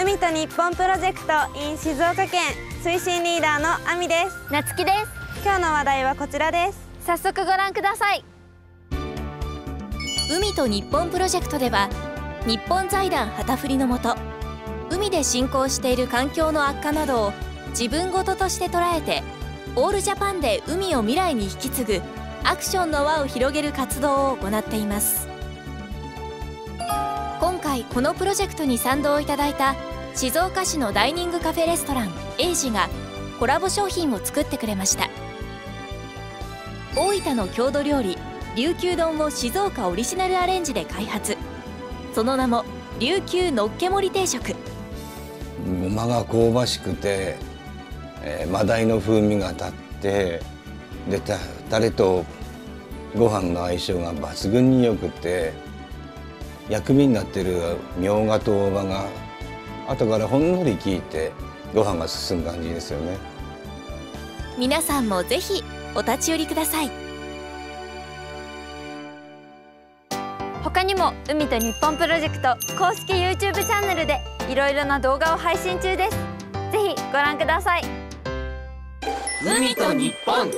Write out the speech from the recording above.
海と日本プロジェクト in 静岡県推進リーダーの亜美です。なつきです。今日の話題はこちらです。早速ご覧ください。海と日本プロジェクトでは日本財団旗振りのもと海で進行している環境の悪化などを自分事として捉えてオールジャパンで海を未来に引き継ぐアクションの輪を広げる活動を行っています。今回このプロジェクトに賛同いただいた静岡市のダイニングカフェレストランエイジがコラボ商品を作ってくれました。大分の郷土料理琉球丼を静岡オリジナルアレンジで開発。その名も琉球のっけ盛り定食。ごまが香ばしくて、えー、マダイの風味が立ってでたタレとご飯の相性が抜群によくて薬味になってるみょうがと大葉が後からほんのり効いてご飯が進む感じですよね。皆さんもぜひお立ち寄りください。他にも海と日本プロジェクト公式 YouTube チャンネルでいろいろな動画を配信中です。ぜひご覧ください。海と日本